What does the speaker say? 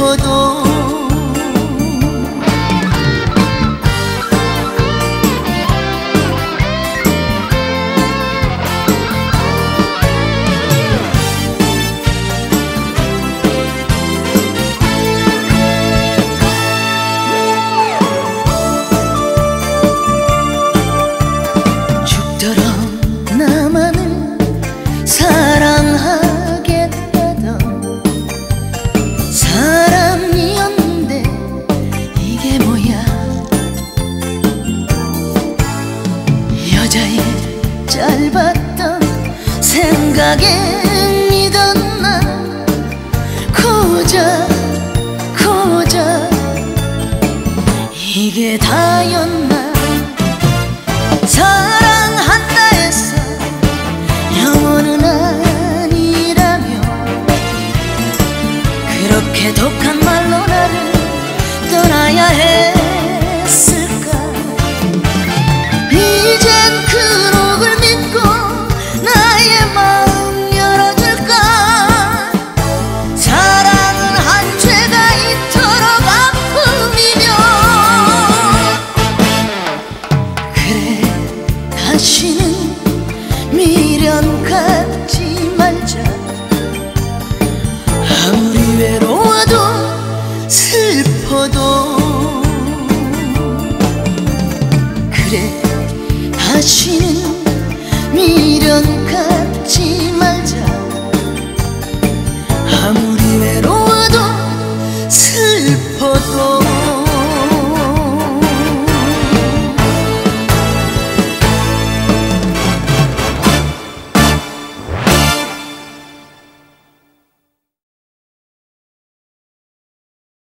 我多。 얇았던 생각에 믿던 난 고작 고작 이게 다였나? 아파도 슬퍼도. 그래 다시는